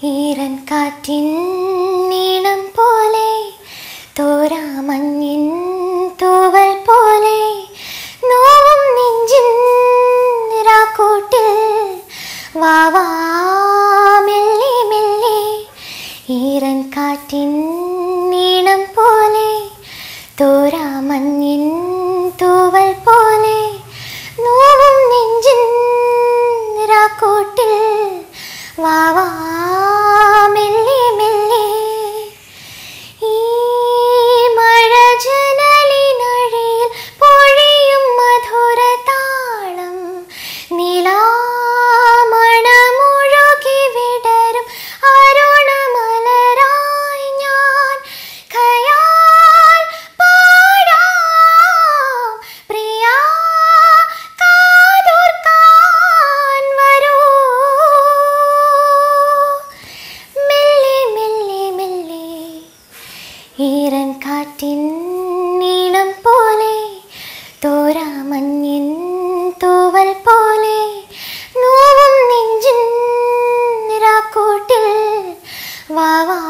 ഈരൻ കാറ്റിൻ നീണം പോലെ തോരാമഞ്ഞിൻ തൂവൽ പോലെ നോവും നെഞ്ചിൻ രാക്കൂട്ടിൽ വാവാ മെല്ലെ മെല്ലെ. ഈരൻ കാറ്റിൻ നീണം പോലെ തോരാമഞ്ഞിൻ തൂവൽ പോലെ നോവും നെഞ്ചിൻ രാക്കൂട്ടിൽ വാവാ ഈറൻ കാറ്റിൻ നീളം പോലെ തോരാമഞ്ഞിൻ തൂവൽ പോലെ നോവും നെഞ്ചിൻ നിരാക്കൂട്ടിൽ വാവാ